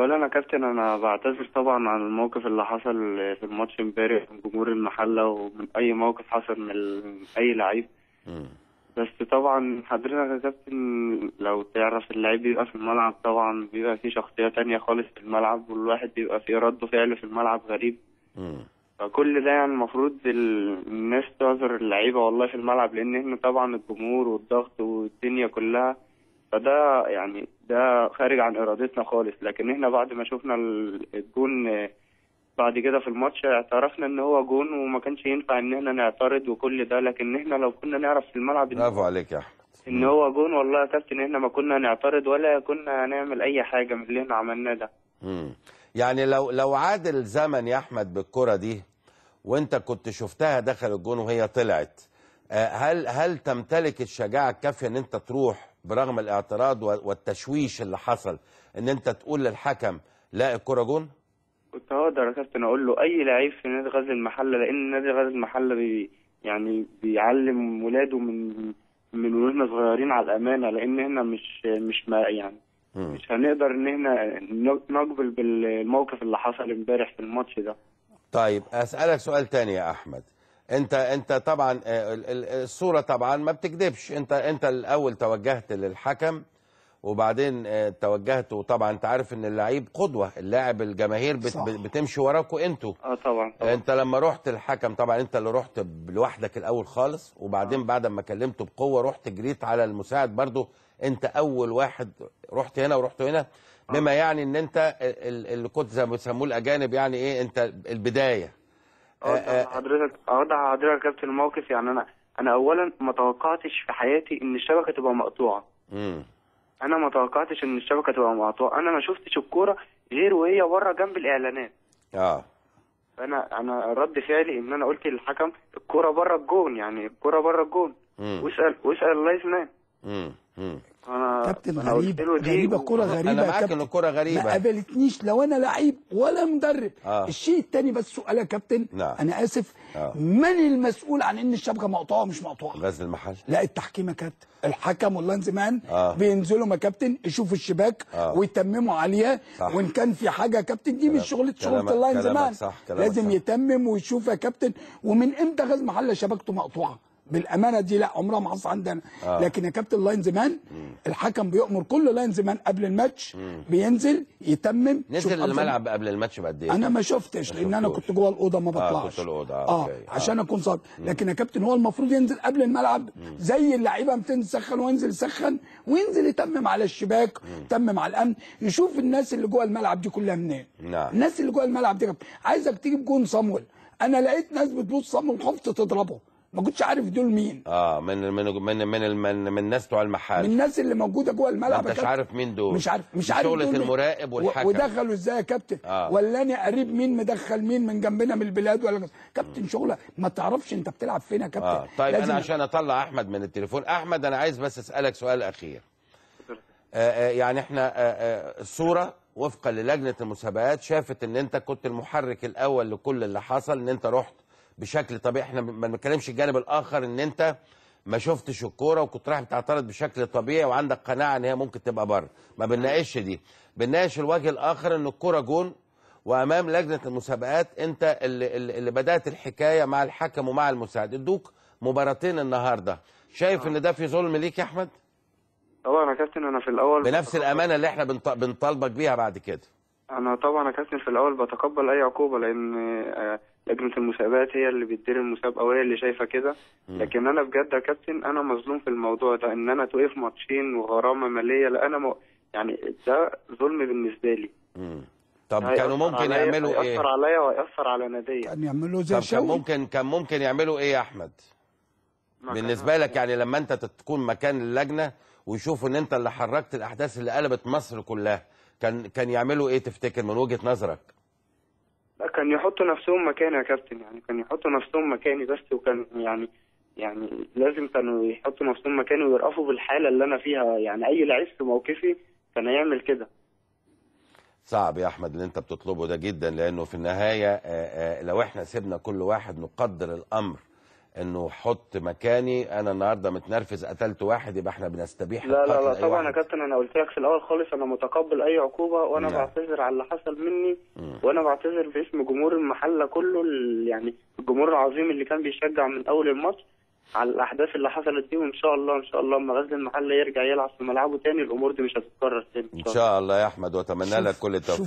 اولا يا كابتن أنا بعتذر طبعا عن الموقف اللي حصل في الماتش امبارح من جمهور المحلة ومن أي موقف حصل من أي لعيب. بس طبعا حضرتك يا كابتن لو تعرف اللعيب بيبقى في الملعب طبعا بيبقى فيه شخصية تانية خالص في الملعب والواحد بيبقى فيه رد فعل في الملعب غريب. فكل ده يعني المفروض ال- الناس تعذر اللعيبة والله في الملعب لأن إحنا طبعا الجمهور والضغط والدنيا كلها فده يعني ده خارج عن إرادتنا خالص. لكن إحنا بعد ما شفنا ال- الجون بعد كده في الماتش اعترفنا إن هو جون وما كانش ينفع إن إحنا نعترض وكل ده. لكن إحنا لو كنا نعرف في الملعب برافو عليك يا أحمد. إن هو جون والله يا كابتن إحنا ما كنا نعترض ولا كنا هنعمل أي حاجة من اللي إحنا عملناه ده. مم. يعني لو لو عاد الزمن يا أحمد بالكرة دي وأنت كنت شفتها دخل الجون وهي طلعت آه، هل هل تمتلك الشجاعة الكافية إن أنت تروح برغم الاعتراض والتشويش اللي حصل إن أنت تقول للحكم لا الكرة جون؟ كنت هقدر يا كابتن أقول له أي لعيب في نادي غزل المحلة لأن نادي غزل المحلة بي يعني بيعلم ولاده من من وإحنا صغيرين على الأمانة لأن إحنا مش مش ما يعني مم. مش هنقدر إن إحنا نقبل بالموقف اللي حصل امبارح في الماتش ده طيب أسألك سؤال تاني يا أحمد انت انت طبعا آه، ال- ال- الصورة طبعا ما بتكذبش انت انت الأول توجهت للحكم وبعدين آه، توجهت وطبعا انت عارف إن اللعيب قدوة. اللاعب الجماهير بت صح. بتمشي وراكوا أنتوا. آه طبعا طبعا. انت لما رحت الحكم طبعا انت اللي رحت لوحدك الأول خالص وبعدين بعد ما كلمته بقوة رحت جريت على المساعد برضو. انت أول واحد رحت هنا ورحت هنا. بما يعني إن انت ال- ال- اللي كنت زي ما بيسموه الأجانب يعني إيه انت البداية. حضرتك اوضح حضرتك يا كابتن الموقف. يعني أنا أنا اولا ما توقعتش في حياتي إن الشبكة تبقى مقطوعة. امم أنا ما توقعتش إن الشبكة تبقى مقطوعة. أنا ما شفتش الكورة غير وهي بره جنب الإعلانات. آه. فانا أنا رد فعلي إن أنا قلت للحكم الكورة بره الجون. يعني الكورة بره الجون. واسال واسأل امم أنا كابتن غريب غريبة كرة غريبة أنا معاك إن الكرة ما غريبه قابلتنيش لو أنا لعيب ولا مدرب آه. الشيء التاني بس سؤال يا كابتن نعم. أنا آسف آه. من المسؤول عن إن الشبكة مقطوعة ومش مقطوعة غزل المحلة لا التحكيم يا كابتن الحكم وال linesman آه. بينزلوا يا كابتن يشوفوا الشباك آه. ويتمموا عليها صح. وإن كان في حاجة يا كابتن دي مش شغلة شغلة ال linesman صح، لازم صح. يتمم ويشوف يا كابتن ومن إمتى غزل المحلة شبكته مقطوعه بالأمانة دي لا عمرها ما حصل عندنا. آه. لكن يا كابتن linesman الحكم بيؤمر كل linesman قبل الماتش بينزل يتمم. نزل الملعب قبل الماتش بقد إيه؟ أنا ما شفتش لأن أنا. كنت جوه الأوضة ما آه، بطلعش. كنت الأوضة، آه، آه. آه. عشان أكون صادق. لكن يا كابتن هو المفروض ينزل قبل الملعب زي اللعيبة بتنزل تسخن وينزل يسخن وينزل يتمم على الشباك يتمم على الأمن. يشوف الناس اللي جوه الملعب دي كلها منين. نعم. الناس اللي جوه الملعب دي عايزك تجيب جون صامويل. أنا لقيت ناس بتبص صامويل خفت تضربه. ما كنتش عارف دول مين. آه من من من من من, من الناس بتوع المحل. من الناس اللي موجودة جوه الملعب كابتن. عارف مين دول. مش عارف مش عارف مين. المراقب والحكم. ودخلوا إزاي يا كابتن؟ آه. ولاني قريب مين مدخل مين من جنبنا من البلاد ولا كابتن شغلة ما تعرفش انت بتلعب فين يا كابتن. آه. طيب لازم- أنا عشان أطلع أحمد من التليفون. أحمد أنا عايز بس أسألك سؤال أخير. آه آه يعني إحنا آه آه الصورة وفقا للجنة المسابقات شافت إن أنت كنت المحرك الأول لكل اللي حصل إن أنت رحت بشكل طبيعي. إحنا ما بنتكلمش الجانب الآخر إن أنت ما شفتش الكورة وكنت رايح بتعترض بشكل طبيعي وعندك قناعة إن هي ممكن تبقى بره. ما بنناقش دي. بنناقش الوجه الآخر إن الكورة جون وأمام لجنة المسابقات أنت اللي, اللي بدأت الحكاية مع الحكم ومع المساعد. أدوك مباراتين النهارده. شايف إن ده في ظلم ليك يا أحمد؟ طبعا يا كابتن أنا في الأول بنفس الأمانة اللي إحنا بنط- بنطالبك بيها بعد كده. أنا طبعا يا كابتن في الأول بتقبل أي عقوبة لأن آه، لجنة المسابقات هي اللي بتدير المسابقة وهي اللي شايفة كده. لكن أنا بجد يا كابتن أنا مظلوم في الموضوع ده إن أنا توقف ماتشين وغرامة مالية. لا أنا م... يعني ده ظلم بالنسبة لي. مم. طب كانوا ممكن يعملوا إيه؟ هيأثر عليا وهيأثر على نادية كان يعملوا زي طب كان ممكن كان ممكن يعملوا إيه يا أحمد؟ بالنسبة لك يعني لما أنت تكون مكان اللجنة ويشوفوا إن أنت اللي حركت الأحداث اللي قلبت مصر كلها كان كان يعملوا إيه تفتكر من وجهة نظرك؟ كان يحطوا نفسهم مكاني يا كابتن يعني كان يحطوا نفسهم مكاني بس وكان يعني يعني لازم كانوا يحطوا نفسهم مكاني ويرأفوا بالحالة اللي أنا فيها. يعني أي لعيب في موقفي كان هيعمل كده. صعب يا أحمد اللي أنت بتطلبه ده جدا لأنه في النهاية آه، آه، لو إحنا سيبنا كل واحد نقدر الأمر انه حط مكاني أنا النهارده متنرفز قتلت واحد يبقى إحنا بنستبيح لا لا لا طبعا يا. كابتن أنا قلت لك في الأول خالص أنا متقبل أي عقوبة وأنا نعم. بعتذر على اللي حصل مني وأنا بعتذر باسم جمهور المحلة كله يعني الجمهور العظيم اللي كان بيشجع من أول الماتش على الأحداث اللي حصلت دي وإن شاء الله إن شاء الله لما غزل المحلة يرجع يلعب في ملعبه تاني الأمور دي مش هتتكرر تاني إن شاء الله يا أحمد وأتمنى لك كل التوفيق